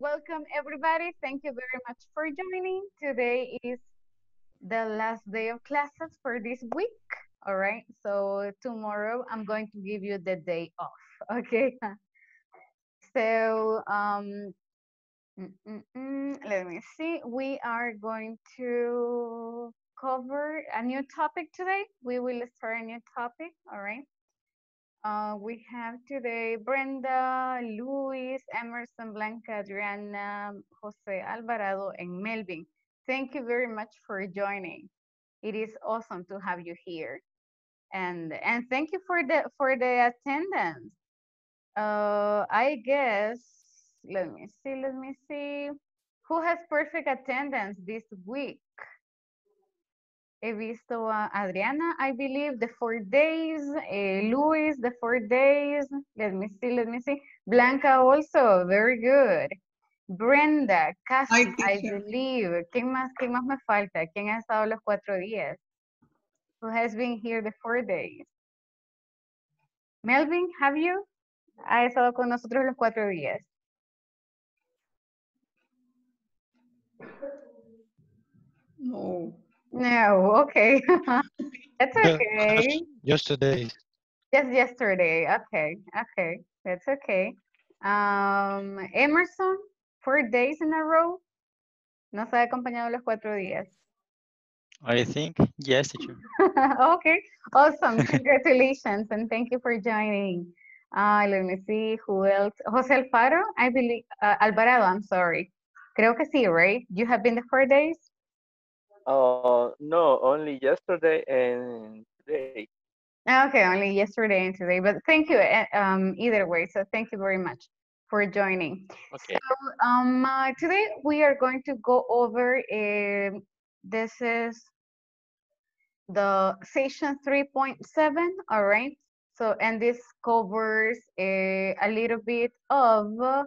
Welcome everybody. Thank you very much for joining. Today is the last day of classes for this week. All right. So tomorrow I'm going to give you the day off. Okay. So um, mm, mm, mm, let me see. We are going to cover a new topic today. We will start a new topic. All right. Uh, we have today Brenda, Luis, Emerson, Blanca, Adriana, Jose Alvarado, and Melvin. Thank you very much for joining. It is awesome to have you here. And and thank you for the for the attendance. Uh, I guess, let me see, let me see. Who has perfect attendance this week? He visto a Adriana, I believe, the four days, uh, Luis, the four days. Let me see, let me see. Blanca also, very good. Brenda, casi, I, believe. ¿Quién más, ¿Quién más me falta? ¿Quién ha estado los cuatro días? Who has been here the four days? Melvin, have you? Ha estado con nosotros los cuatro días. No. No, okay. That's okay. Yesterday. Just yesterday. Okay, okay. That's okay. Um, Emerson, four days in a row. Nos ha acompañado los cuatro días. I think yes, teacher. okay, awesome. Congratulations and thank you for joining. Uh, let me see who else. Jose Alfaro, I believe, uh, Alvarado, I'm sorry. Creo que sí, right? You have been the four days? Uh, no, only yesterday and today. Okay, only yesterday and today, but thank you uh, um, either way. So thank you very much for joining. Okay. So um, uh, today we are going to go over, uh, this is the session 3.7, all right? So, and this covers a, a little bit of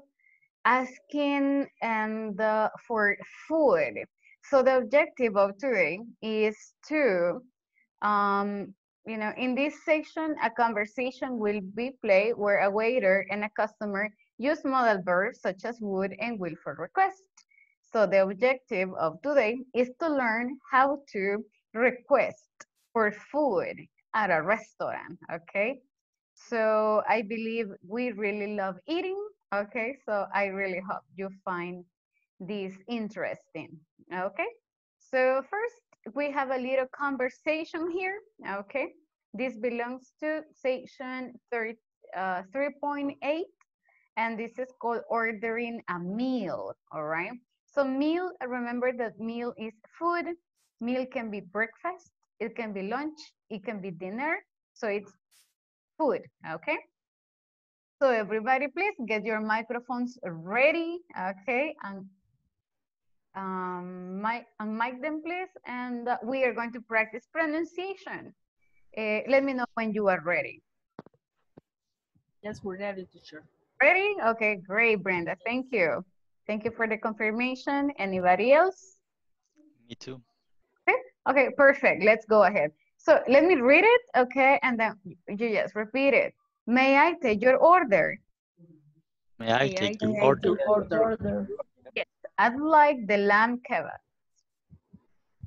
asking and for food. So the objective of today is to, um, you know, in this section, a conversation will be played where a waiter and a customer use modal verbs such as would and will for request. So the objective of today is to learn how to request for food at a restaurant, okay? So I believe we really love eating, okay? So I really hope you find this interesting, okay? So first, we have a little conversation here, okay? This belongs to section uh, 3.8, and this is called ordering a meal, all right? So meal, remember that meal is food. Meal can be breakfast, it can be lunch, it can be dinner. So it's food, okay? So everybody, please get your microphones ready, okay? And um, mic, unmic them, please. And uh, we are going to practice pronunciation. Uh, let me know when you are ready. Yes, we're ready, teacher. Ready? Okay, great, Brenda. Thank you. Thank you for the confirmation. Anybody else? Me too. Okay, okay, perfect. Let's go ahead. So let me read it, okay, and then you just repeat it. May I take your order? May I May take I your take order? your order? Yes, I'd like the lamb kebab.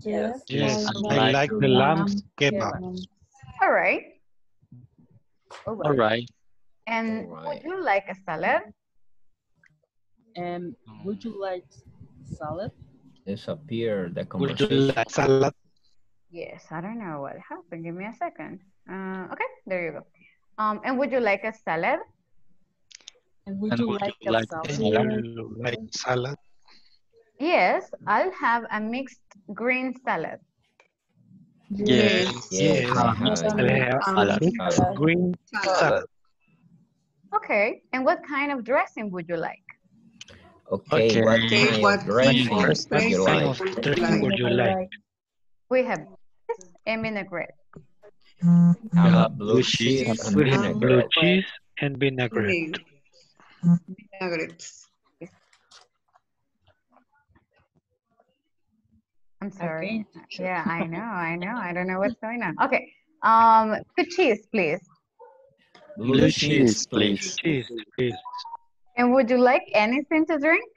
Yes. Yes, I I like the lamb kebab. All right. All right. And All would you like a salad? And would you like salad? Disappear the Would you conversation. like salad? Yes, I don't know what happened. Give me a second. Uh, okay, there you go. Um, and would you like a salad? And would And you would like you a like salad? salad? Like salad? Yes, I'll have a mixed green salad. Yes. Yes, Yes. I uh-huh. I have have salad. mixed green salad. Okay, and what kind of dressing would you like? Okay, what Okay, kind what of dressing kind would you like? dressing would you like? We have this and vinaigrette. I have have blue blue cheese cheese. and We have Blue cheese and vinaigrette. Vinaigrettes. I'm sorry. Okay. Yeah, I know, I know. I don't know what's going on. Okay, um, blue cheese, please. Blue cheese, please. cheese, please. And would you like anything to drink?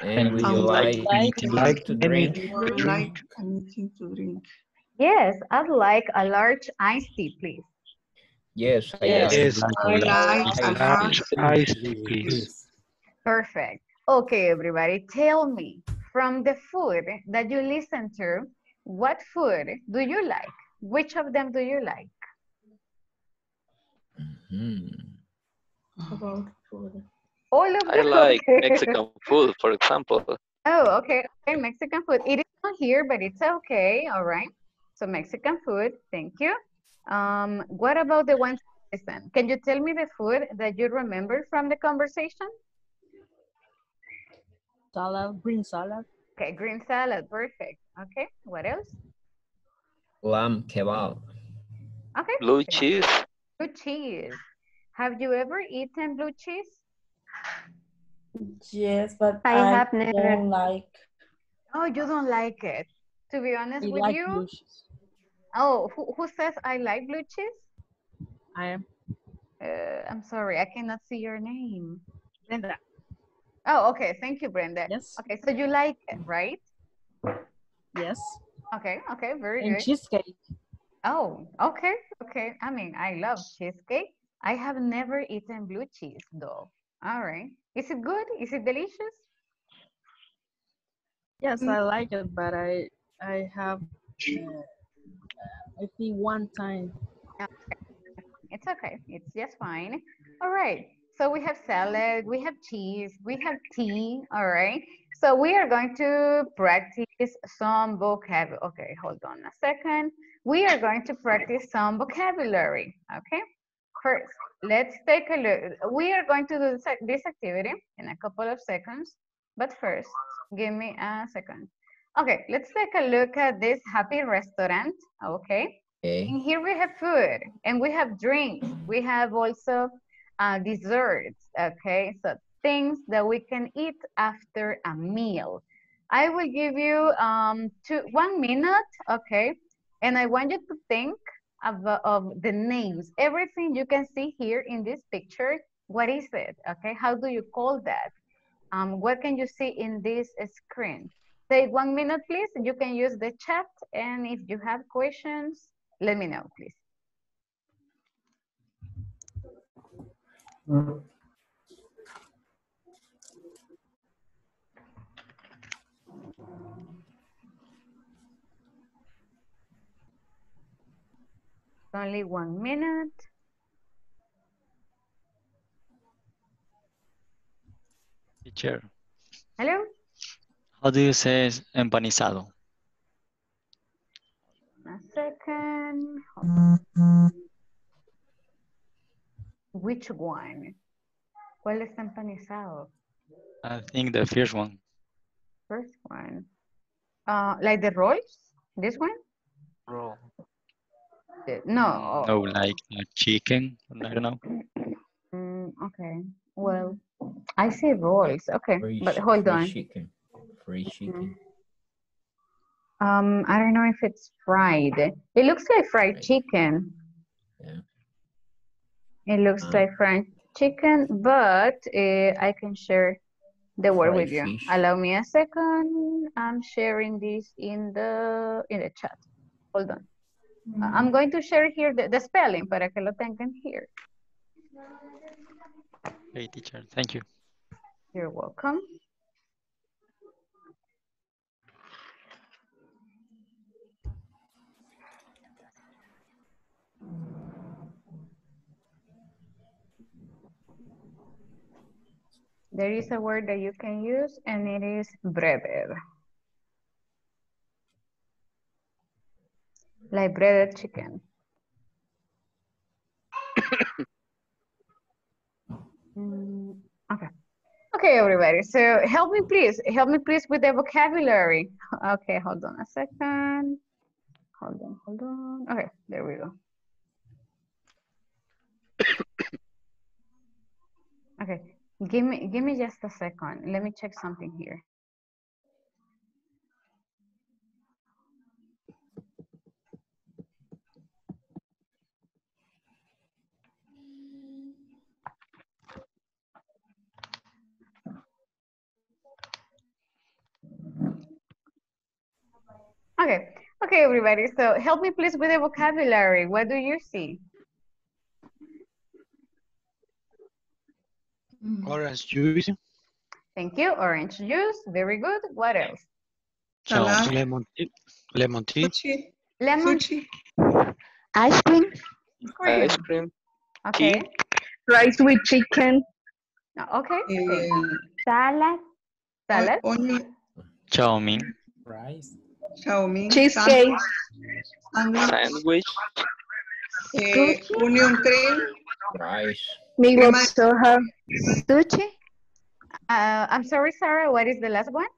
And would I you would like, like anything like to drink? Would Drink. like anything to drink? Yes, I'd like a large iced tea, please. Yes, I Yes. Yes, I like a large iced tea, please. Perfect. Okay, everybody, tell me from the food that you listen to, what food do you like? Which of them do you like? Hmm. About food. All of I like Okay. Mexican food, for example. Oh, okay. Okay, Mexican food. It is not here, but it's okay. All right. So Mexican food. Thank you. Um, what about the ones listen? Can you tell me the food that you remember from the conversation? Salad, green salad. Okay, green salad. Perfect. Okay. What else? Lamb kebab. Okay. Blue thank- cheese. Blue cheese. Have you ever eaten blue cheese? Yes, but I I, have never- don't like. Oh, you don't like it. To be honest We with like you. blue cheese. Oh, who, who says I like blue cheese? I am Uh, I'm sorry, I cannot see your name. Brenda. Oh, okay. Thank you, Brenda. Yes. Okay, so you like it, right? Yes. Okay, okay, very And good. cheesecake. Oh, okay, okay. I mean, I love cheesecake. I have never eaten blue cheese though. All right. Is it good? Is it delicious? Yes, Mm. I like it, but I I have uh, I think one time. It's okay. It's just fine. All right. So we have salad, we have cheese, we have tea. All right. So we are going to practice some vocabulary. Okay, hold on a second. We are going to practice some vocabulary. Okay. First, let's take a look. We are going to do this, activity in a couple of seconds. But first, give me a second. Okay, let's take a look at this happy restaurant. Okay. Okay. And here we have food and we have drinks. We have also uh, desserts, okay? So things that we can eat after a meal. I will give you um, two, one minute, okay? And I want you to think of, of the names. Everything you can see here in this picture, what is it, okay? How do you call that? Um, what can you see in this screen? Take one minute, please. You can use the chat. And if you have questions, let me know, please. Mm. Only one minute. Teacher, Hello? how do you say empanizado? A second. Hold on. Which one? ¿Cuál es empanizado? I think the first one. First one. Uh, like the rolls? This one? Roll. The- No. No, like uh, chicken. I don't know. Mm, okay. Well, I see rolls. Okay, Free but hold free on. Chicken. Free chicken. Um, I don't know if it's fried. It looks like fried Right. chicken. Yeah. It looks Ah. like fried chicken, but uh, I can share the word with you. fish. Allow me a second. I'm sharing this in the in the chat. Hold on. I- I'm going to share here the, the spelling para que lo tengan here. Okay, teacher. Thank you. You're welcome. There is a word that you can use and it is breaded. Like breaded chicken. Mm, okay. Okay, everybody. So help me, please. Help me, please, with the vocabulary. Okay, hold on a second. Hold on, hold on. Okay, there we go. Okay, Give me, give me just a second. Let me check something here. Okay, okay, everybody. So help me please with the vocabulary. What do you see? Orange juice, Thank you. Orange juice. Very good. What else? Chao. Salad. lemon tea, lemon tea, Sushi. Lemon. Sushi. Ice cream, Ice cream. Okay. rice with chicken, Okay. okay. eh, salad, Salad. onion, Chow mein. Rice. chow mein, cheesecake, sandwich, Sandwich. eh, onion cream, Rice. Milk Crema- soja, sushi, Uh, I'm sorry, Sarah. What is the last one?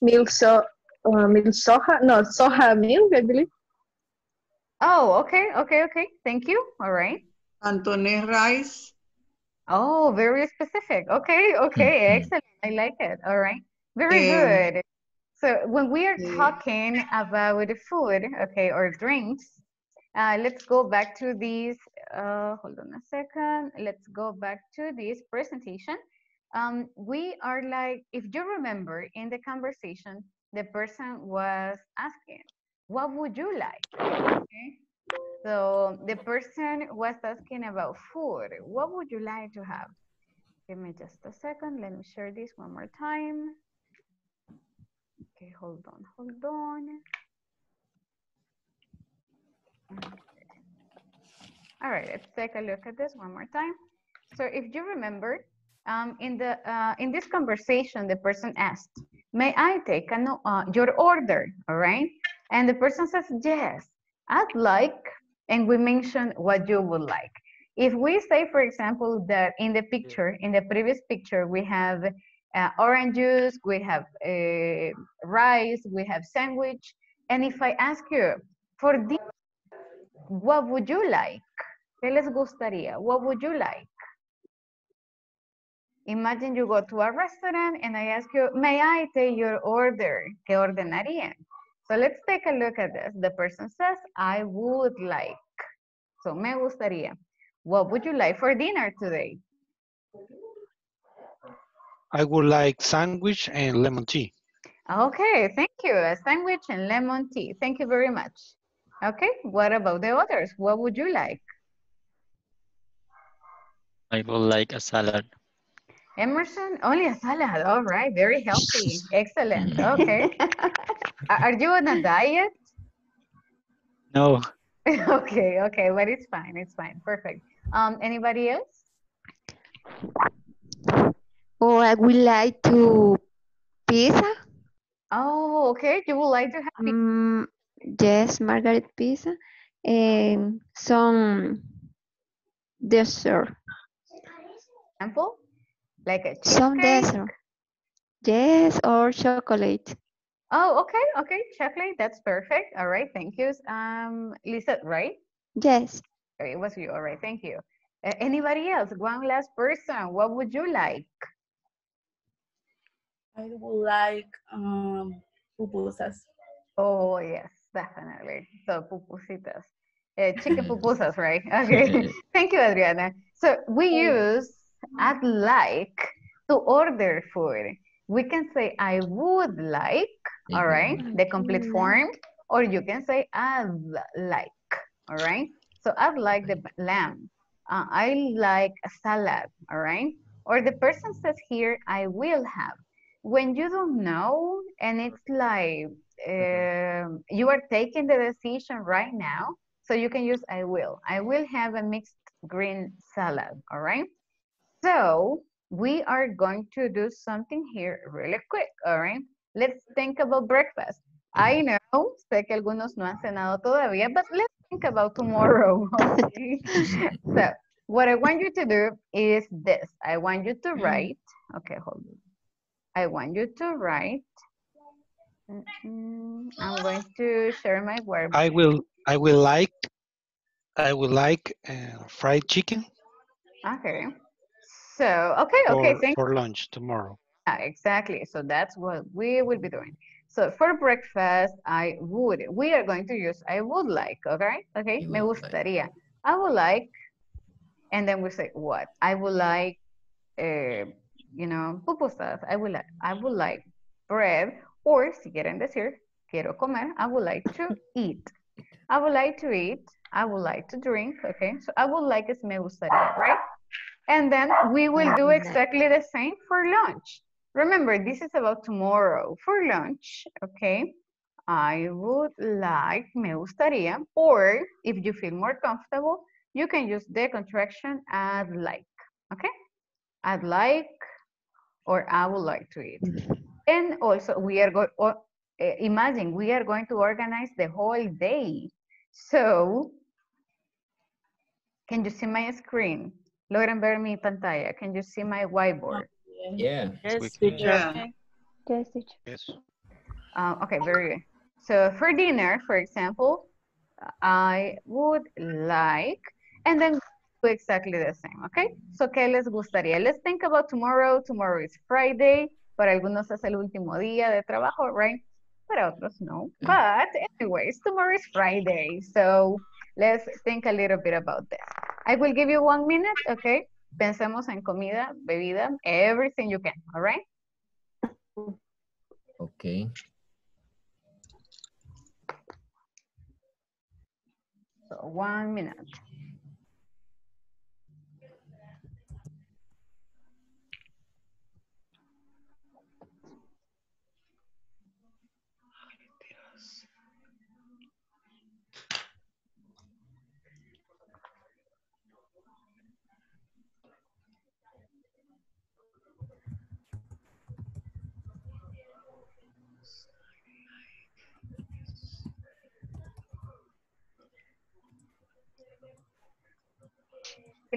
milk so, uh, milk soja, no, soja milk, I believe. Oh, okay, okay, okay. Thank you. All right. Antoinette rice, Oh, very specific. Okay, okay, excellent. I like it. All right. Very Um, good. So when we are yeah. talking about with food, okay, or drinks, uh, let's go back to these. Uh, hold on a second. Let's go back to this presentation. Um, we are like, if you remember in the conversation, the person was asking, what would you like? Okay. So the person was asking about food. What would you like to have? Give me just a second. Let me share this one more time. Okay, hold on, hold on. All right, let's take a look at this one more time. So if you remember, um, in the uh, in this conversation, the person asked, "May I take an, uh, your order?" All right, and the person says, "Yes, I'd like," and we mention what you would like. If we say, for example, that in the picture, in the previous picture, we have uh, orange juice, we have uh, rice, we have sandwich, and if I ask you for this, what would you like? ¿Qué les gustaría? What would you like? Imagine you go to a restaurant and I ask you, may I take your order? ¿Qué ordenarían? So let's take a look at this. The person says, I would like. So me gustaría. What would you like for dinner today? I would like sandwich and lemon tea. Okay, thank you. A sandwich and lemon tea. Thank you very much. Okay, what about the others? What would you like? I would like a salad. Emerson, only a salad. All right, very healthy. Excellent. Okay. Are are you on a diet? No. okay, okay, but it's fine. It's fine. Perfect. Um, anybody else? Oh, I would like to pizza, Oh, okay. You would like to have pizza. mm, yes, margarita pizza, and some dessert, example, like a some dessert, yes, or chocolate. Oh, okay, okay. Chocolate, that's perfect. All right, thank you. Um, Lisa, right? Yes, Okay, It was you. All right, thank you. Uh, anybody else? One last person. What would you like? I would like um, pupusas. Oh, yes, definitely. So, pupusitas. Uh, chicken pupusas, right? Okay. Thank you, Adriana. So, we use I'd like to order food. We can say I would like, all right, the complete Mhm. form, or you can say I'd like, all right? So, I'd like the lamb. Uh, I like a salad, all right? Or the person says here, I will have. When you don't know, and it's like um, you are taking the decision right now, so you can use I will. I will have a mixed green salad, all right? So we are going to do something here really quick, all right? Let's think about breakfast. I know, sé que algunos no han cenado todavía, but let's think about tomorrow, okay? so what I want you to do is this. I want you to write, okay, hold on. I want you to write. I'm going to share my work. I will I will like I would like uh, fried chicken Okay. So, okay, okay, for, thank for lunch tomorrow. Yeah, exactly. So that's what we will be doing. So for breakfast, I would, we are going to use I would like, okay? Okay, You me would like. gustaría. I would like, and then we say what? I would like, uh, you know, pupusas. I would like, I would like bread, or si quieren decir, quiero comer. I would like to eat. I would like to eat. I would like to drink. Okay, so I would like is me gustaría, right? And then we will do exactly the same for lunch. Remember, this is about tomorrow. For lunch, okay, I would like, me gustaría, or if you feel more comfortable, you can use the contraction I'd like, okay? I'd like, or I would like to eat. And also we are going, imagine we are going to organize the whole day. So, can you see my screen? Logran ver mi pantalla. Can you see my whiteboard? Yeah. Yes, we teacher. Yeah. Yes, teacher. Yes. Uh, okay, very good. So for dinner, for example, I would like, and then do exactly the same, okay? So, ¿qué les gustaría? Let's think about tomorrow. Tomorrow is Friday. Para algunos es el último día de trabajo, right? Para otros no. But anyways, tomorrow is Friday. So, let's think a little bit about this. I will give you one minute, okay? Pensemos en comida, bebida, everything you can, all right? Okay. So one minute.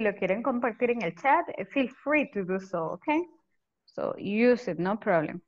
Si lo quieren compartir en el chat, feel free to do so, okay? So use it, no problem.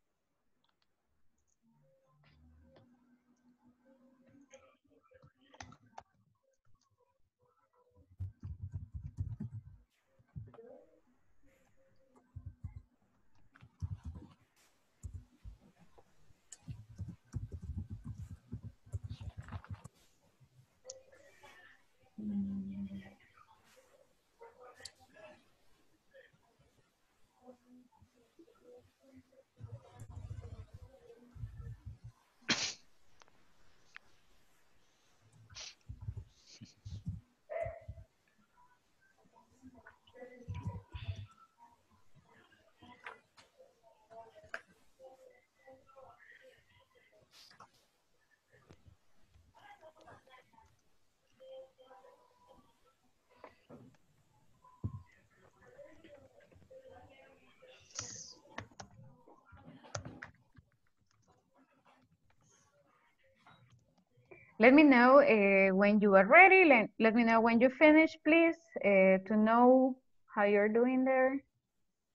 Let me know uh, when you are ready. Let, let me know when you finish, please, uh, to know how you're doing there.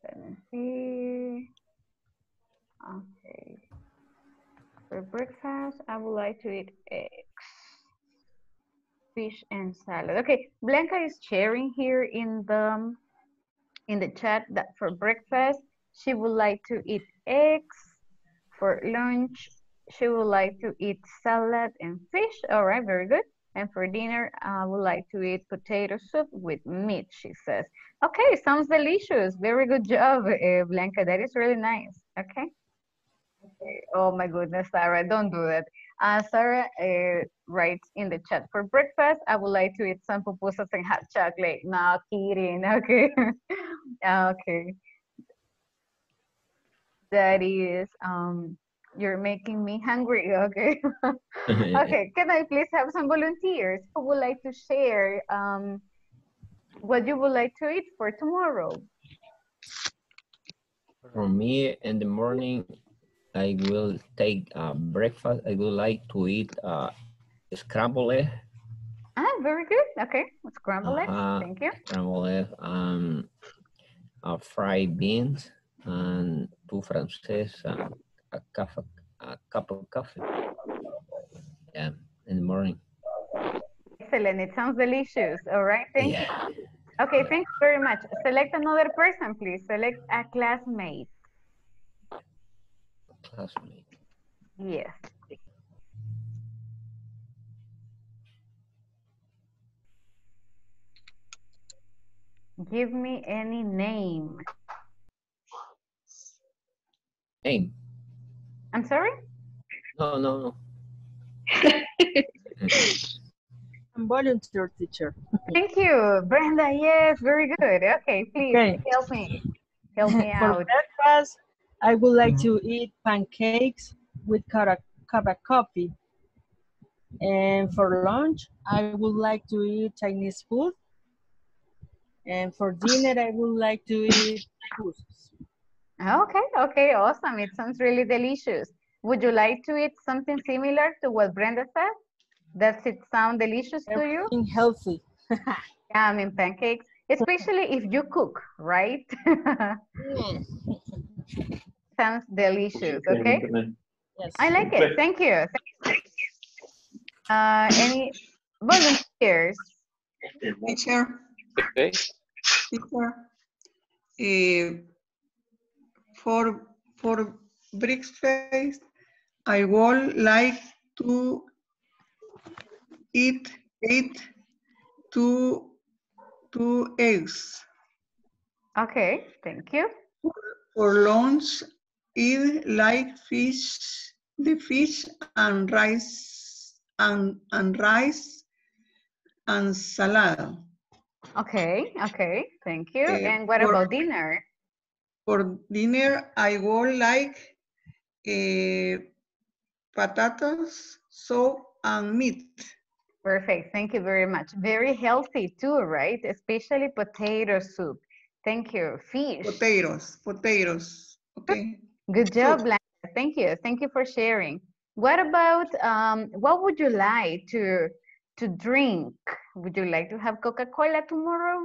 Let me see. Okay. For breakfast, I would like to eat eggs, fish, and salad. Okay, Blanca is sharing here in the in the chat that for breakfast she would like to eat eggs. For lunch, she would like to eat salad and fish. All right, very good. And for dinner, I would like to eat potato soup with meat, she says. Okay, sounds delicious. Very good job, uh, Blanca. That is really nice. Okay. Okay. Oh my goodness, Sarah, don't do that. Uh, Sarah uh, writes in the chat, for breakfast, I would like to eat some pupusas and hot chocolate. No kidding, okay. okay. That is, um, you're making me hungry, okay? okay, can I please have some volunteers who would like to share um, what you would like to eat for tomorrow? For me, in the morning, I will take uh, breakfast. I would like to eat uh, scrambled egg, Ah, very good. Okay, scramble eggs. Uh-huh. Thank you. scrambled egg, um, uh, fried beans, and two frances, uh, a cup, of, a cup of coffee. Yeah, in the morning. Excellent. It sounds delicious. All right, thank yeah. you. Okay, thank you very much. Select another person, please. Select a classmate. Classmate. Yes. Give me any name. Hey, I'm sorry? no, no, no. I'm volunteer teacher. Thank you, Brenda. Yes, very good. Okay, please Okay. help me. Help me For out. breakfast, I would like to eat pancakes with cup of, cup of coffee. And for lunch, I would like to eat Chinese food. And for dinner, I would like to eat couscous. Okay, okay, awesome. It sounds really delicious. Would you like to eat something similar to what Brenda said? Does it sound delicious to you? Everything healthy. Yeah, I mean pancakes, especially if you cook, right? Sounds delicious, okay? Yes. I like it. Thank you. Uh, any volunteers? Teacher, Okay. teacher. eh, for, for breakfast, I would like to eat, eat two, two eggs. Okay, thank you. For lunch, eat like fish, the fish and rice and, and rice and salad. Okay, okay, thank you. Eh, And what for- about dinner? For dinner, I would like eh, potatoes, soup, and meat. Perfect. Thank you very much. Very healthy too, right? Especially potato soup. Thank you. Fish. Potatoes, potatoes. Okay. Good job, Blanca. Thank you. Thank you for sharing. What about um, what would you like to to drink? Would you like to have Coca-Cola tomorrow?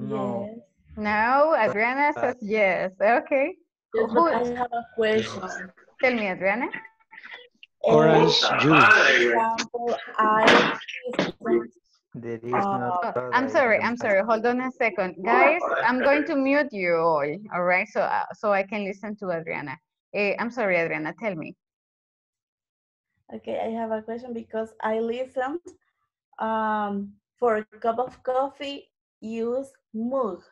No. Yes. No, Adriana says yes. Okay. Yes, Who- but I have a question. Tell me, Adriana. Orange juice. For example, I There is Uh, no Oh, I'm sorry. I'm sorry. Hold on a second, guys. I'm going to mute you all. All right, so uh, so I can listen to Adriana. Eh, I'm sorry, Adriana. Tell me. okay, I have a question because I listened um for a cup of coffee use mug.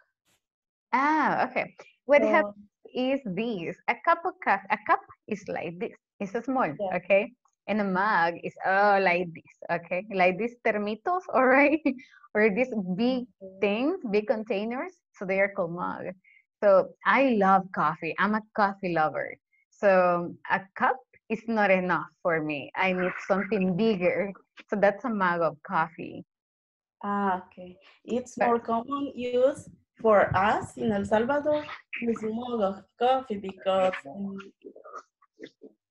Ah, okay. What So, happens is this. A cup of coffee, a cup is like this. It's a small, Yeah. okay? And a mug is oh like this, okay? Like these termitos, all right? or these big things, big containers. So they are called mug. So I love coffee. I'm a coffee lover. So a cup is not enough for me. I need something bigger. So that's a mug of coffee. Ah, okay. It's But- more common use for us in El Salvador with mug of coffee because um,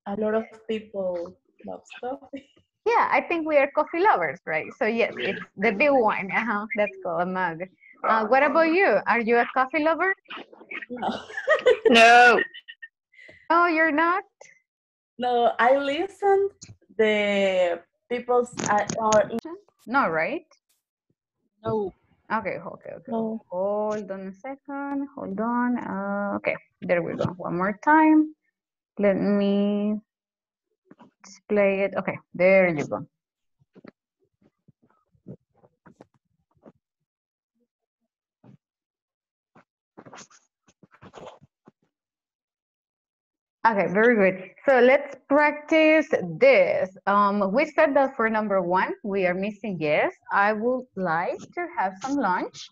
a lot of people love coffee. Yeah, I think we are coffee lovers, right? So yes, it's the big one. Uh-huh, that's called a mug. Uh, what about you? Are you a coffee lover? No, No. Oh, you're not. no, I listened the people's uh, or No, right? No. Okay, okay, okay. no. Hold on a second. Hold on. Uh, okay, there we go. One more time. Let me display it. Okay, there you go. Okay, very good. So let's practice this. Um, we said that for number one, we are missing yes. I would like to have some lunch.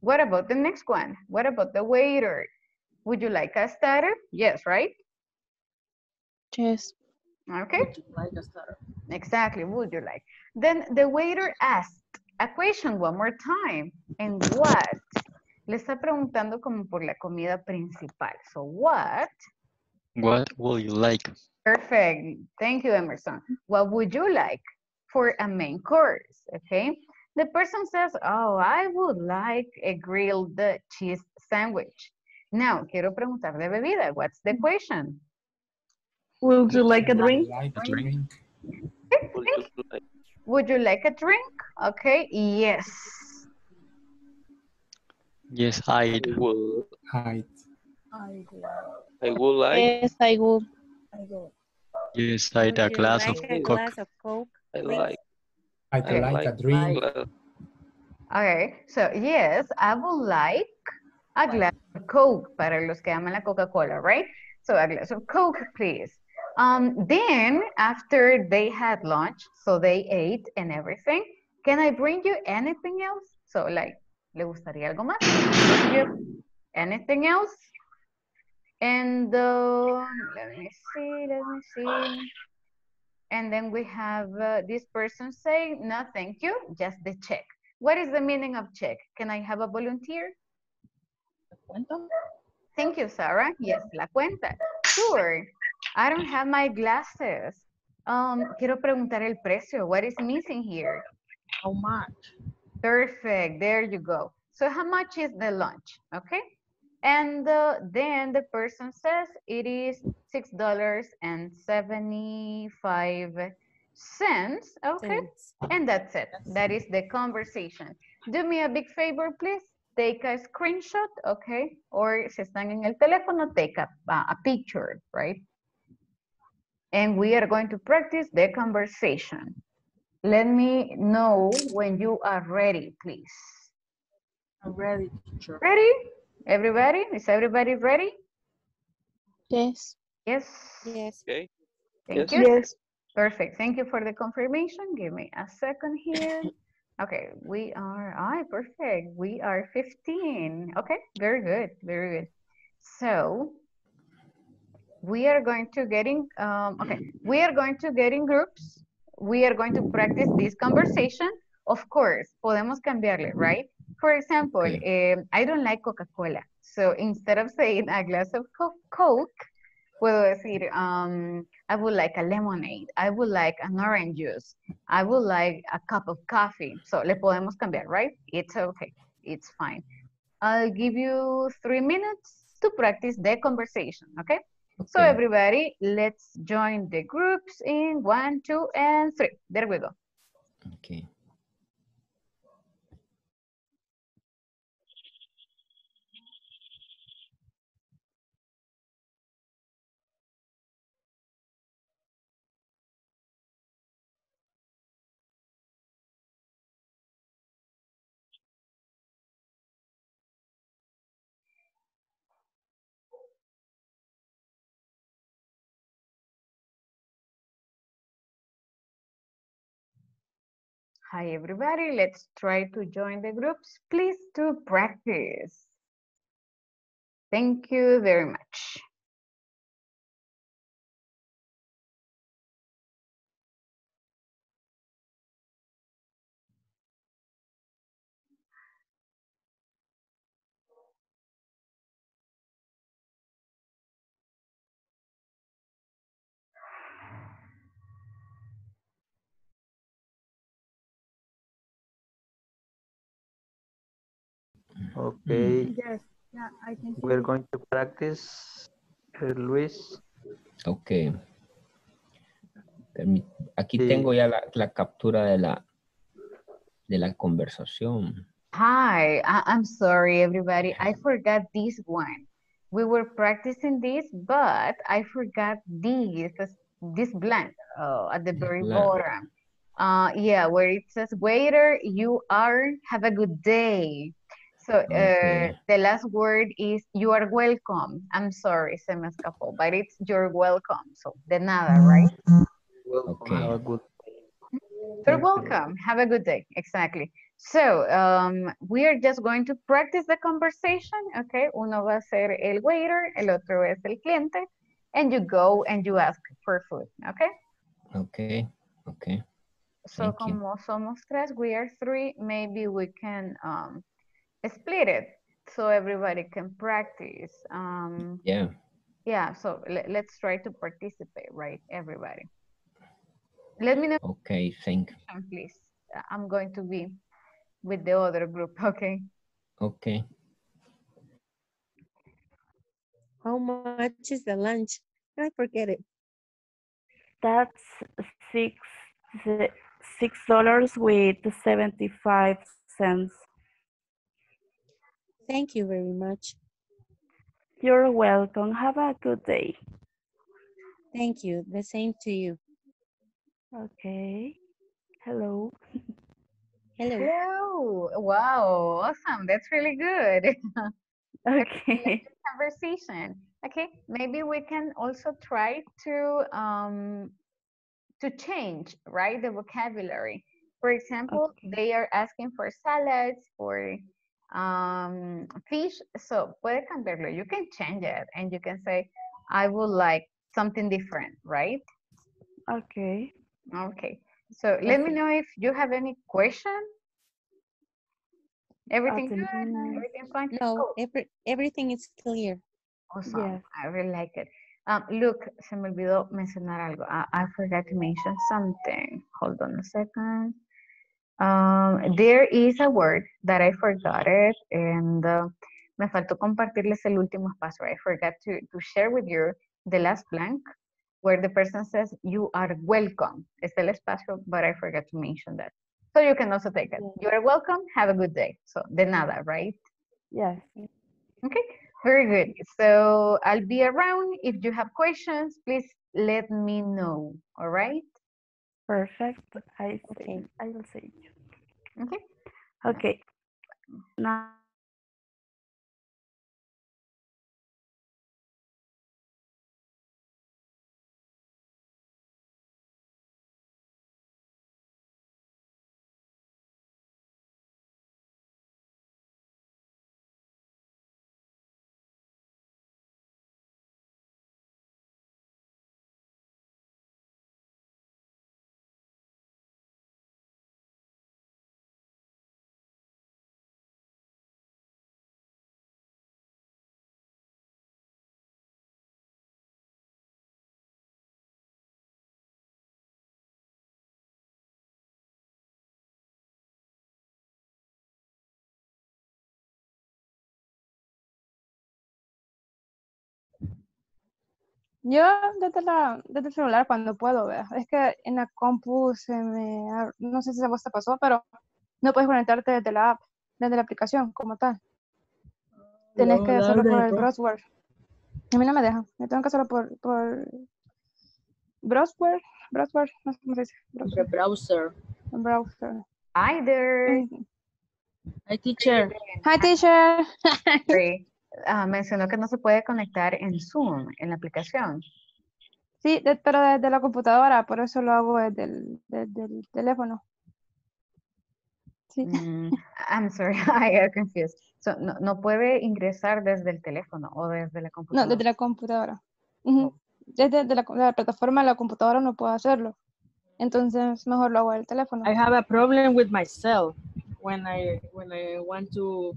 What about the next one? What about the waiter? Would you like a starter? Yes, right? Yes. Okay, Would you like a starter? exactly. Would you like? Then the waiter asked a question one more time. And what? Le está preguntando como por la comida principal. So what? What will you like? Perfect. Thank you, Emerson. What would you like for a main course? Okay. The person says, oh, I would like a grilled cheese sandwich. Now, quiero preguntar de bebida. What's the question? Would you like a drink? A drink? Would you like- Would you like a drink? Okay. Yes. Yes, I I'd. height. I do. I would like, Yes, I would. I do. Yes, I Would a you glass of a Coke. glass of Coke? I like. I I like a drink. Okay. So, yes, I would like a glass of Coke para los que aman la Coca-Cola, right? So, a glass of Coke, please. Um, then after they had lunch, so they ate and everything, can I bring you anything else? So like, ¿le gustaría algo más? Anything else? And uh, let me see, let me see. And then we have uh, this person saying, no, thank you, just the check. What is the meaning of check? Can I have a volunteer? Thank you, Sarah. Yes, la cuenta. Sure. I don't have my glasses. Um, quiero preguntar el precio. What is missing here? How much? Perfect. There you go. So how much is the lunch? Okay. And uh, then the person says it is $6.75. Okay. And that's it. That is the conversation. Do me a big favor, please. Take a screenshot, okay? Or si están en el teléfono, take a, a picture, right? And we are going to practice the conversation. Let me know when you are ready, please. I'm ready, teacher. Ready? Everybody? Is everybody ready? Yes. Yes. Yes. Okay. Thank Yes. you. Yes. Perfect. Thank you for the confirmation. Give me a second here. Okay, we are, ah, perfect. We are 15. Okay, very good, very good. So we are going to get in, um, okay, we are going to get in groups. We are going to practice this conversation. Of course, podemos cambiarle, right? For example, um, I don't like Coca-Cola. So instead of saying a glass of co- Coke, puedo decir, um, I would like a lemonade. I would like an orange juice. I would like a cup of coffee. So le podemos cambiar, right? It's okay. It's fine. I'll give you three minutes to practice the conversation, okay? So everybody, let's join the groups in one, two, and three. There we go. Okay. Hi, everybody. Let's try to join the groups. Please to practice. Thank you very much. Okay, Yes. Yeah, I can we're going to practice, uh, Luis. Ok. Permi- Aquí Sí. tengo ya la, la captura de la, de la conversación. Hi, I- I'm sorry, everybody. I forgot this one. We were practicing this, but I forgot this, this blank uh, at the very blank. bottom. Uh, yeah, where it says, waiter, you are, have a good day. So uh, Okay. the last word is, you are welcome. I'm sorry, se me escapó, but it's you're welcome. So de nada, right? Welcome, have a good You're Thank you. welcome. Have a good day. Exactly. So um, we are just going to practice the conversation. Okay. Uno va a ser el waiter, el otro es el cliente, and you go and you ask for food. Okay. Ok. Ok. So Thank you. como somos tres, we are three. Maybe we can um, split it so everybody can practice. Um, Yeah. yeah. So le- let's try to participate, right? Everybody. Let me know, Ok. Thank you. please. I'm going to be with the other group. Okay. Ok. How much is the lunch? I forget it. That's six six dollars with seventy five cents. Thank you very much. You're welcome. Have a good day. Thank you. The same to you. Okay. Hello. Hello. Hello. Wow. Awesome. That's really good. Okay. Conversation. Okay, maybe we can also try to um, to change, right, the vocabulary. For example, they are asking for salads, for um, fish. So puede cambiarlo. You can change it and you can say, I would like something different, right? Okay. Okay. So let me know if you have any question. Everything good? Atención. Everything fine? No, Cool. every, everything is clear. Awesome. Yes. I really like it. Um, look, se me olvidó mencionar algo. I, I forgot to mention something. Hold on a second. Um, there is a word that I forgot it and uh, me faltó compartirles el último espacio. I forgot to, to share with you the last blank where the person says you are welcome. Está el espacio, but I forgot to mention that. So you can also take it. You are welcome. Have a good day. So de nada, right? Yes. Okay, very good. So I'll be around. If you have questions, please let me know. All right? Perfect. I Okay. I will say. Okay. Okay. Mm. Now. Yo desde, la, desde el celular cuando puedo, ¿vea? Es que en la compu se me... No sé si a vos te pasó, pero no puedes conectarte desde la app, desde la aplicación como tal. Tenés No, que hacerlo por el browser. A mí no me deja. Yo tengo que hacerlo por, por browser, browser, no sé cómo se dice. Browser. browser. browser. Hi there. Hi, teacher. Hi, teacher. Ah, mencionó que no se puede conectar en Zoom, en la aplicación. Sí, de- pero desde la computadora, por eso lo hago desde el, desde el teléfono. Sí. Mm, I'm sorry, I got confused. So, no, no puede ingresar desde el teléfono o desde la No, computadora. desde la computadora. Ujú. Desde de la, de la plataforma de la computadora no puedo hacerlo. Entonces, mejor lo hago del teléfono. I have a problem with myself when I when I want to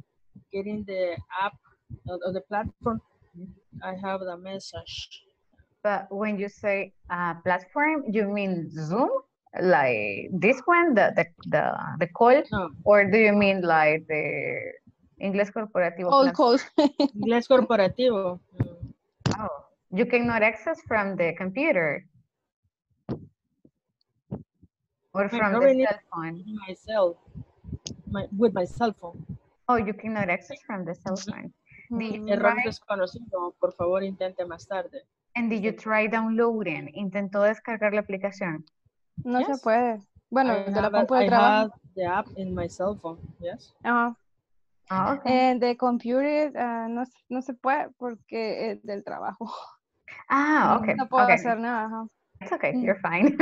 get in the app of of the platform. I have the message. But when you say uh, platform, you mean Zoom? Like this one, the, the, the, the call? No, Or do you mean like the English Corporativo Old platform? call. inglés corporativo. Oh, you cannot access from the computer or from the probably need- cell phone. myself, my, with my cell phone. Oh, you cannot access from the cell phone. You Error desconocido. Por favor, intente más tarde. and did you try downloading? ¿Intentó descargar la aplicación? No se Yes. puede. Bueno, I de la compu de I trabajo. have the app in my cell phone. Yes. Ajá. Ah, okay. Eh, de computer ah, no, no se puede porque es del trabajo. Ah, okay, No puedo okay. hacer nada. Ajá. It's okay, Mm. you're fine.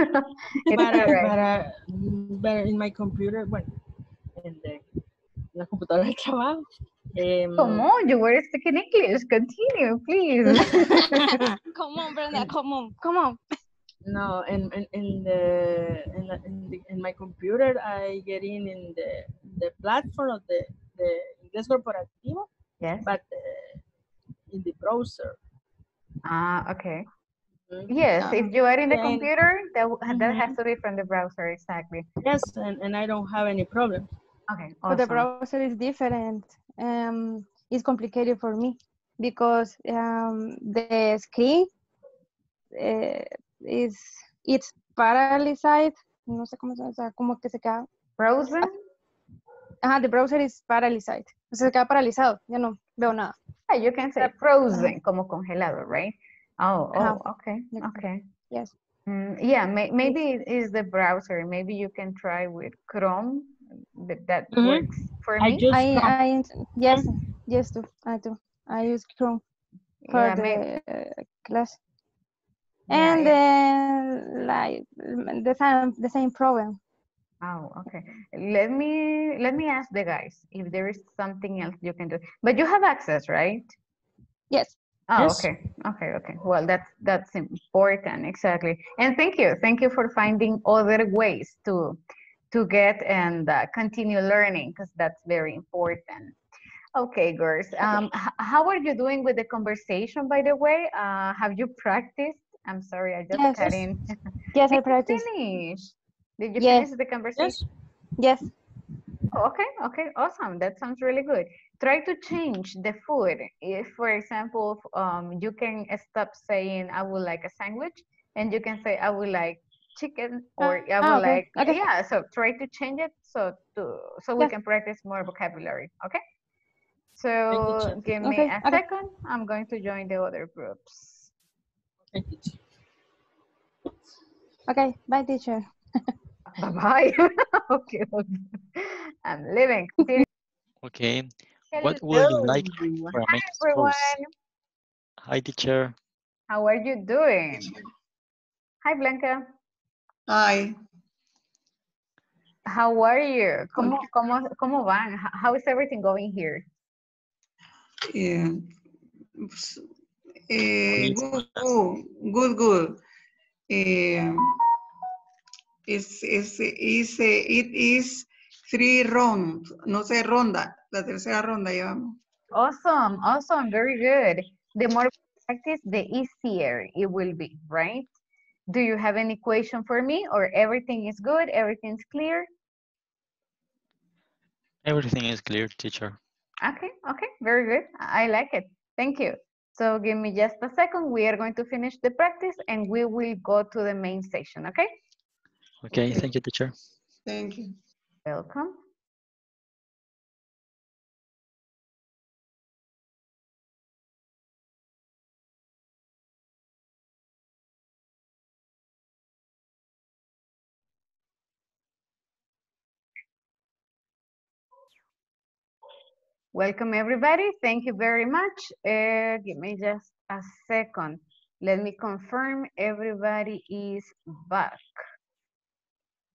It's But, uh, alright. but, uh, mm, but in my computer, bueno, en, the- en la computadora de trabajo. em, Come on, you were speaking English. Continue, please. Come on, Brenda, come on, come on. No, in, in, in the in, the, in, the, in my computer, I get in in the the platform of the the inglés corporativo, yes. but uh, in the browser. Ah, okay. Yes, Ah. if you are in the Then- computer, that, that has to be from the browser, exactly. Yes, and, and I don't have any problem. Okay, But the browser is different. Um, it's complicated for me because um, the screen uh, is it's paralyzed. No sé cómo se o sea, como que se queda. Frozen? Ajá, the browser is paralyzed. O sea, se queda paralizado. Ya no veo nada. Yeah, you can say frozen, como congelado, right? Oh, oh, okay, okay. Yes. Mm, yeah, may, maybe it is the browser. Maybe you can try with Chrome. That, that Mhm. works for I me. just I, Chrome. I yes yes do I do. I use Chrome. for Yeah, the may- uh, class. And yeah. then like mm, the same the same problem. Oh, okay. Let me let me ask the guys if there is something else you can do. But you have access, right? Yes. Oh, Yes. okay. Okay, okay. Well, that's that's important, exactly. And thank you. Thank you for finding other ways to to get and uh, continue learning because that's very important. Okay, girls. Um, how are you doing with the conversation, by the way? Uh, have you practiced? I'm sorry, I just Yes. cut in. Yes, I Did you practice. finish? Did you Yes. finish the conversation? Yes. Oh, okay, okay, awesome. That sounds really good. Try to change the food. If, for example, um, you can stop saying I would like a sandwich, and you can say I would like chicken, or I ah, would okay, like okay. yeah. So try to change it so to so we Yes. can practice more vocabulary. Okay. So teacher. give me Okay, a okay. second. I'm going to join the other groups. Okay. Okay. Bye, teacher. Bye bye. okay, okay. I'm leaving. Continue. Okay. What would you like Hello. for a Hi main course? everyone. Hi, teacher. How are you doing? Hi Blanca. Hi. How are you? ¿Cómo, cómo, cómo van? H- How is everything going here? Yeah. Pues, eh, good, good, good, good. Eh, it's, it's, it's, it is three rounds, no sé, ronda, la tercera ronda llevamos. Awesome, awesome, very good. The more practice, the easier it will be, right? Do you have any question for me or everything is good? Everything's clear? Everything is clear, teacher. Okay, okay, very good. I I like it. Thank you. So give me just a second. We are going to finish the practice and we will go to the main session, okay? Okay, Okay. thank you, teacher. Thank you. Welcome. Welcome, everybody. Thank you very much. Uh, give me just a second. Let me confirm everybody is back.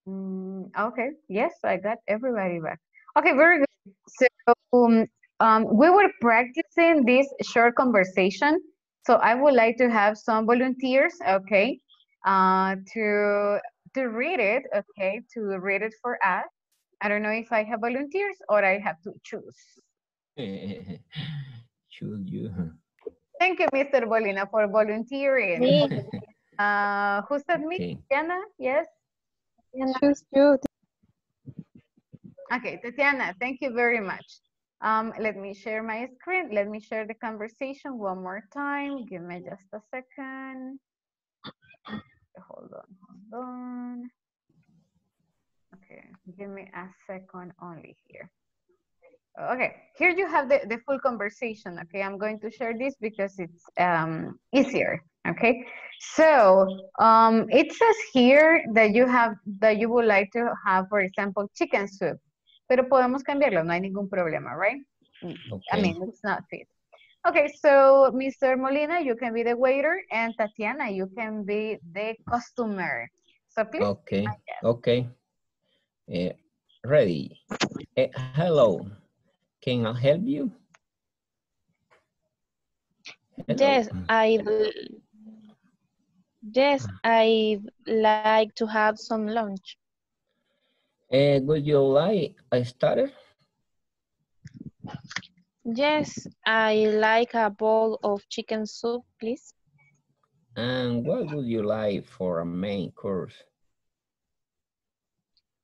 Mm, okay, yes, I got everybody back. Okay, very good. So um, um, we were practicing this short conversation. So I would like to have some volunteers, okay, uh, to to read it, okay, to read it for us. I don't know if I have volunteers or I have to choose. Should you? Thank you, Mr. Molina, for volunteering. Me. Uh, who said me? Okay. Tatiana? Yes? Choose you. Okay, Tatiana, thank you very much. Um, let me share my screen. Let me share the conversation one more time. Give me just a second. Hold on, hold on. Okay, give me a second only here. Okay, here you have the, the full conversation. Okay, I'm going to share this because it's um, easier. Okay, so um, it says here that you have that you would like to have, for example, chicken soup. Pero podemos cambiarlo, no hay ningún problema, right? okay. I mean, it's not fit. Okay, so Mr. Molina, you can be the waiter, and Tatiana, you can be the customer. So please, Okay. Okay. Eh, ready. Eh, hello. Can I help you? Hello. Yes, I yes, I like to have some lunch. Eh, would you like a starter? Yes, I like a bowl of chicken soup, please. And what would you like for a main course?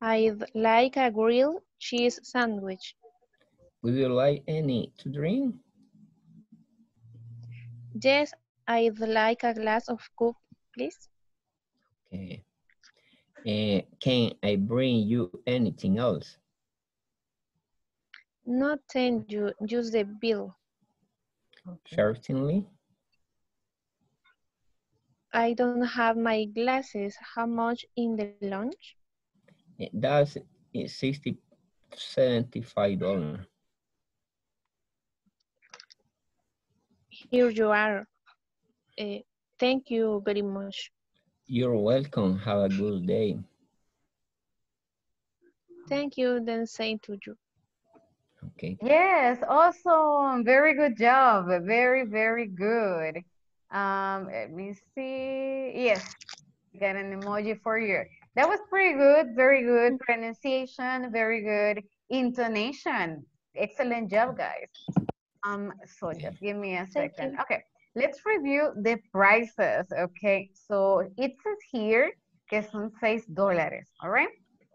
I'd like a grilled cheese sandwich. Would you like any to drink? Yes, I'd like a glass of coke, please. Okay. Eh, can I bring you anything else? No, thank you. Use the bill. Certainly. I don't have my glasses. How much in the lunch? That's 60, 75 Here you are. Eh, thank you very much. You're welcome. Have a good day. Thank you, then same to you. Okay. Yes, awesome. Very good job. Very, very good. Um, let me see. Yes, got an emoji for you. That was pretty good. Very good pronunciation. Very good intonation. Excellent job, guys. Um, so just give me a second. Okay, let's review the prices. Okay, so it says here que son seis dólares. All right,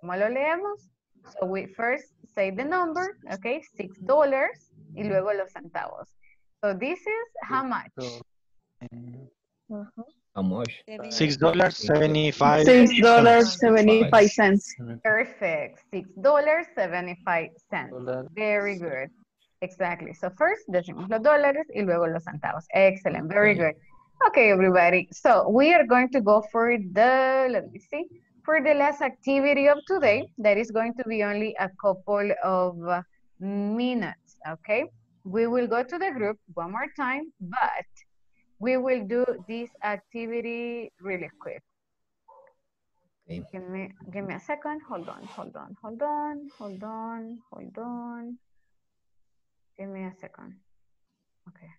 ¿cómo lo leemos? So we first say the number, okay, six dollars, y luego los centavos. So this is how much? How much? Six dollars seventy-five. Six dollars seventy-five cents. Perfect. Six dollars seventy-five cents. Very good. Exactly. So first decimos los dólares y luego los centavos. Excellent. Very good. Okay, everybody. So we are going to go for the, let me see, for the last activity of today. That is going to be only a couple of minutes. Okay. We will go to the group one more time, but we will do this activity really quick. Okay. Give me, give me a second. Hold on, hold on, hold on, hold on, hold on. Give me a second. Okay.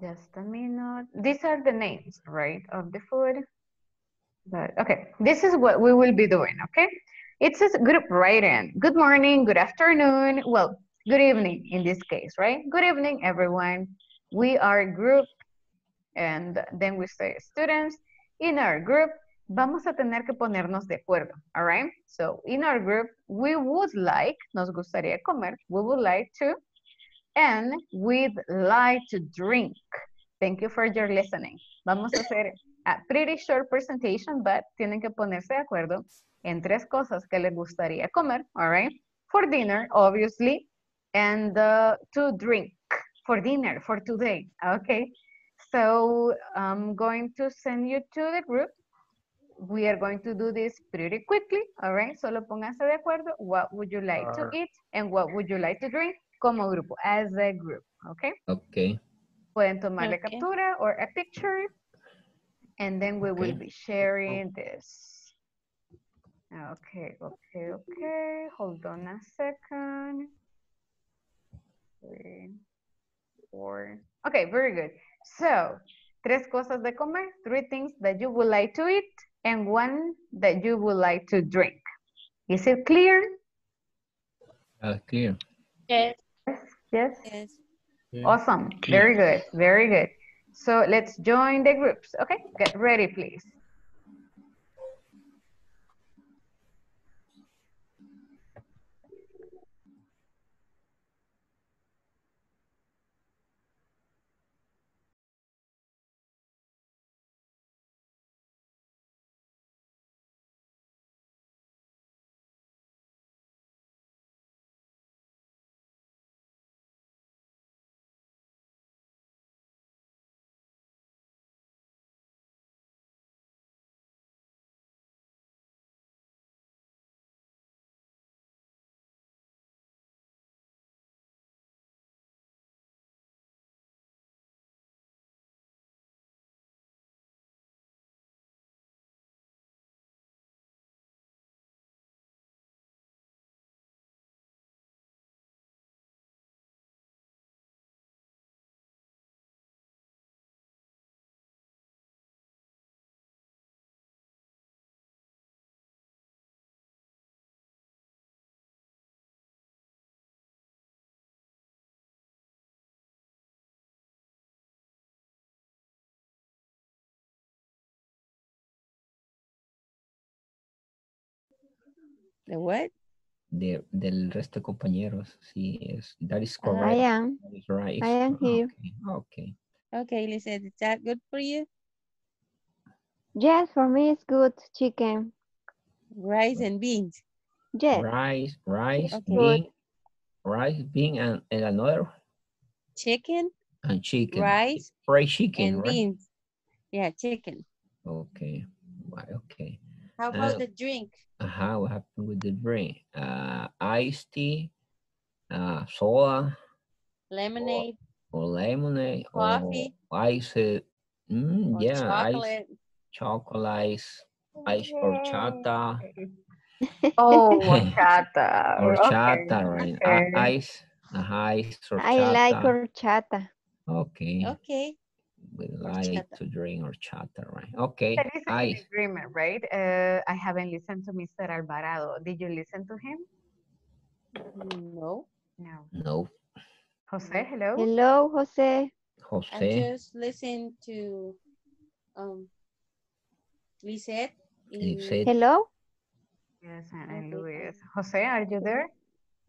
Just a minute. These are the names, right, of the food. But okay, this is what we will be doing, okay? It says group writing. Good morning, good afternoon. Well, good evening in this case, right? Good evening, everyone. We are group, and then we say students. In our group, vamos a tener que ponernos de acuerdo, all right? So in our group, we would like, nos gustaría comer, we would like to, and we'd like to drink. Thank you for your listening. Vamos a hacer a pretty short presentation, but tienen que ponerse de acuerdo en tres cosas que les gustaría comer, all right? For dinner, obviously, and uh, to drink for dinner, for today, okay? So I'm going to send you to the group. We are going to do this pretty quickly, all right? Solo pónganse de acuerdo. What would you like to Alright. eat and what would you like to drink como grupo, as a group, okay? Okay. Pueden tomarle Okay. captura or a picture. And then we will be sharing this. Okay, okay, okay. Hold on a second. Three, four. Okay, very good. So, tres cosas de comer, three things that you would like to eat, and one that you would like to drink. Is it clear? Uh, clear. Yes. Yes? Yes. yes. Awesome. Clear. Very good. Very good. So let's join the groups. Okay, get ready, please. The what? De, del resto de compañeros, sí, es, that is Uh-huh. correct. I am. That is right. I am here. Okay, okay. Okay, Lizette, is that good for you? Yes, for me it's good chicken. Rice and beans. Yes. Rice, rice, Okay. bean, rice, bean, and, and another, Chicken, and chicken. rice, Fried chicken, and right? beans. Yeah, chicken. Okay, okay. How about Uh, the drink? Uh-huh, what happened with the drink? Uh, iced tea, uh, soda, Lemonade, or lemonade Coffee. or ice. uh, Mm, or yeah, ice, chocolate. chocolate, ice horchata, Oh, horchata. horchata, Okay, right? okay. Uh, ice, uh, ice I like horchata. horchata. Okay, Okay. We like Horchata. to drink horchata, right? Okay, That is an ice. agreement, right? Uh, I haven't listened to Mr. Alvarado. Did you listen to him? No. No. No, Jose, hello? Hello, Jose. Jose. I just listened to um Lisette. in- Lisette. Hello. Yes, and Okay, and Luis. Jose, are you there?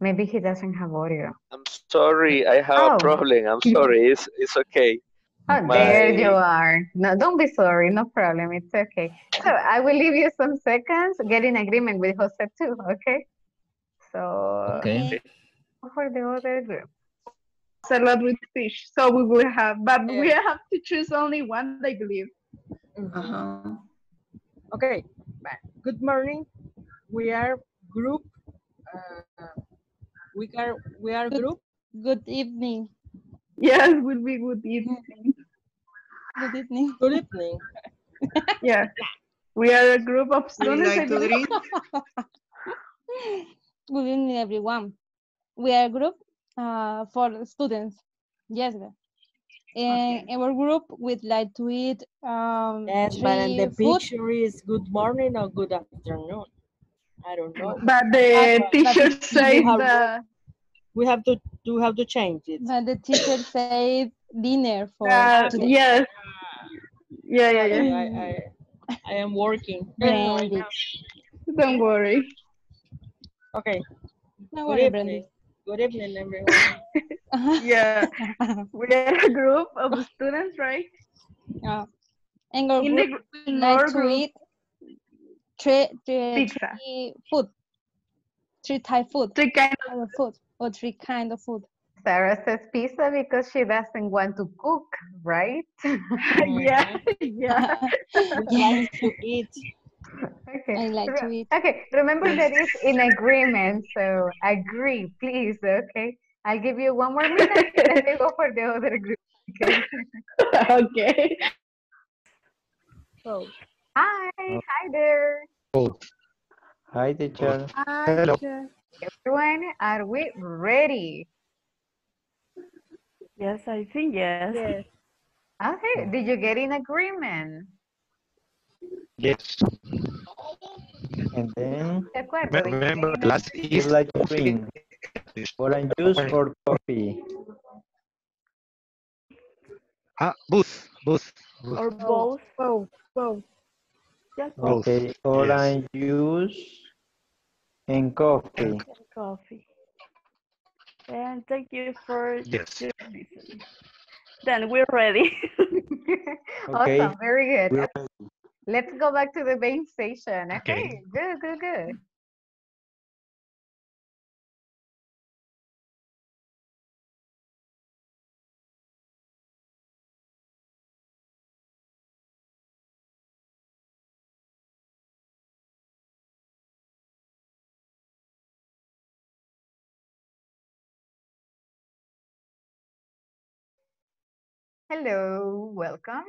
Maybe he doesn't have audio. I'm sorry, I have Oh. a problem. I'm sorry. It's it's okay. Oh, there My- you are. No, don't be sorry. No problem. It's okay. So I will leave you some seconds. Get in agreement with Jose too. Okay. So Okay. for the other group. Salad with fish. So we will have, but we have to choose only one, I believe. Ajá. Okay. Good morning. We are group. Uh, we are we are Good- group. Good evening. Yes, will be good evening. Good evening. Good evening. Yeah. We are a group of students. I like to believe. drink? Good evening, everyone. We are a group uh, for students. Yes. ma'am. And our group would like to eat um, Yes, but in the three food. picture is good morning or good afternoon. I don't know. But the but teacher it- said you the, We have to do have to change it. But the teacher said dinner for uh, today. yes. Yeah, yeah, yeah. I, I, I am working. Brandy. Don't worry. Okay. No Good worry, evening. Brandy. Good evening, everyone. Yeah. We are a group of students, right? Yeah. and our In the group gr- in like our to group, eat three, three, Pizza. three food. Three type food. three kind of food. Or three kind of food. Sarah says pizza because she doesn't want to cook, right? yeah, yeah. We like to eat. Okay. I like to eat. Okay, remember that is in agreement, so agree, please, okay? I'll give you one more minute and then we go for the other group, okay? okay. So oh. Hi, hi there. Oh. Hi, teacher. Hello. Everyone, are we ready? Yes, I think yes. yes. Okay, did you get in agreement? Yes. And then De acuerdo. Me- did you Remember, get last is like to drink orange juice or coffee? ah, both, both, both. Or both. Both, both. Just Both, Okay, yes. orange juice and coffee. and coffee. And thank you for Yes. Then we're ready. Okay. Awesome, very good. Let's go back to the main station. Okay, Okay. good, good, good. Hello, welcome.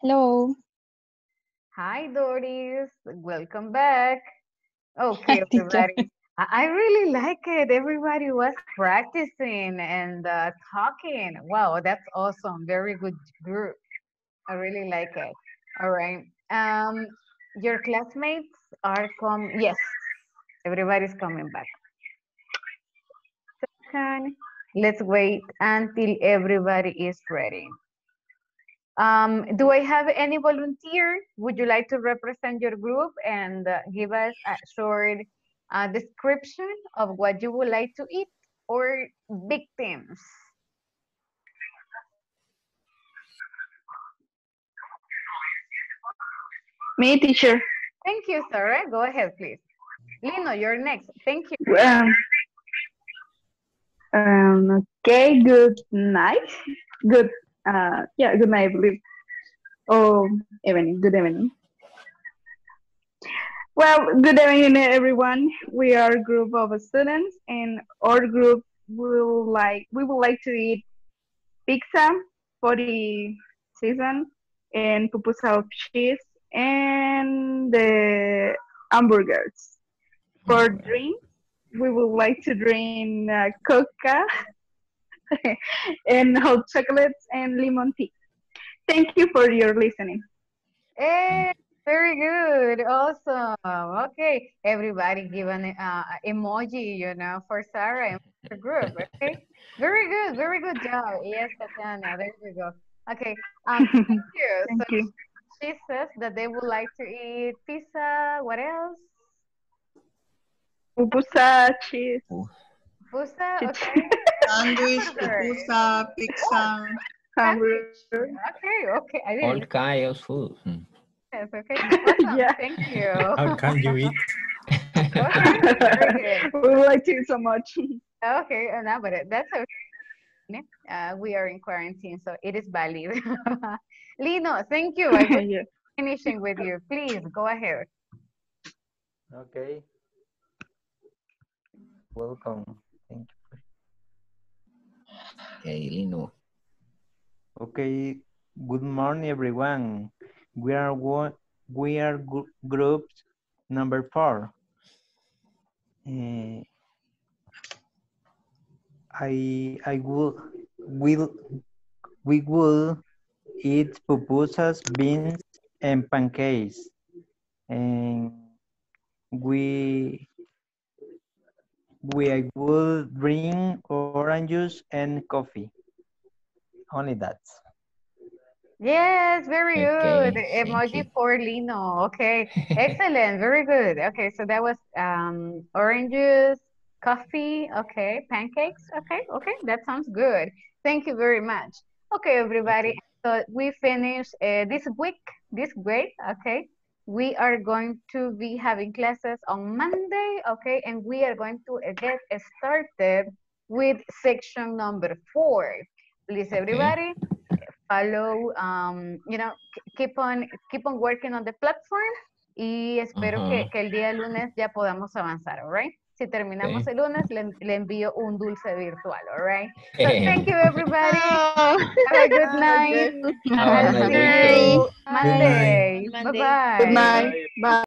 Hello. Hi, Doris. Welcome back. Okay, everybody. I really like it. Everybody was practicing and uh, talking. Wow, that's awesome. Very good group. I really like it. All right. Um, your classmates are come. Yes, everybody's coming back. Second, let's wait until everybody is ready. Um, do I have any volunteer? Would you like to represent your group and uh, give us a short uh, description of what you would like to eat or victims? Me, teacher. Thank you, Sarah. Go ahead, please. Lino, you're next. Thank you. Um, um, okay, good night. Good, uh, yeah, good night, I believe. Oh, evening, good evening. Well, good evening, everyone. We are a group of students, and our group will like we would like to eat pizza for the season and pupusa of cheese and the hamburgers. For drinks, we would like to drink uh, coca and hot chocolates and lemon tea. Thank you for your listening. Hey, very good. Awesome. Okay. Everybody give an uh, emoji, you know, for Sarah and for the group. Okay. Very good. Very good job. Yes, Tatiana. There you go. Okay. Um, thank you. Thank so you. she says that they would like to eat pizza. What else? Pupusa, cheese. Pizza. Okay. Sandwich, Hamburger. pizza. Hamburger. Okay. Okay. I didn't. kinds of food. Yes, okay. Awesome. Yeah. Thank you. How can you eat? Okay. Very good. we like to eat so much. Okay, uh, no, but that's okay. Uh, we are in quarantine, so it is valid. Lino, thank you. I will Yeah. finishing with you. Please go ahead. Okay. Welcome. Thank you. Okay, Lino. Okay. Good morning, everyone. We are one. We are gr- group number four. Eh, I I will will we will eat pupusas, beans, and pancakes, and we we I will drink orange juice and coffee. Only that. Yes, very good. Okay, thank Emoji you. for Lino. Okay, excellent. Very good. Okay, so that was um, orange juice, coffee. Okay, pancakes. Okay, okay, that sounds good. Thank you very much. Okay, everybody. So we finished uh, this week, this week. Okay, we are going to be having classes on Monday. Okay, and we are going to uh, get started with section number four. Please, everybody follow, um, you know, keep on, keep on working on the platform y espero que, Ajá. que el día lunes ya podamos avanzar, all right? Si terminamos el lunes, le, le envío un dulce virtual, all right? So thank you, everybody. Have a good night. Have a weekend. you Monday. night. Bye-bye. Good night. Bye.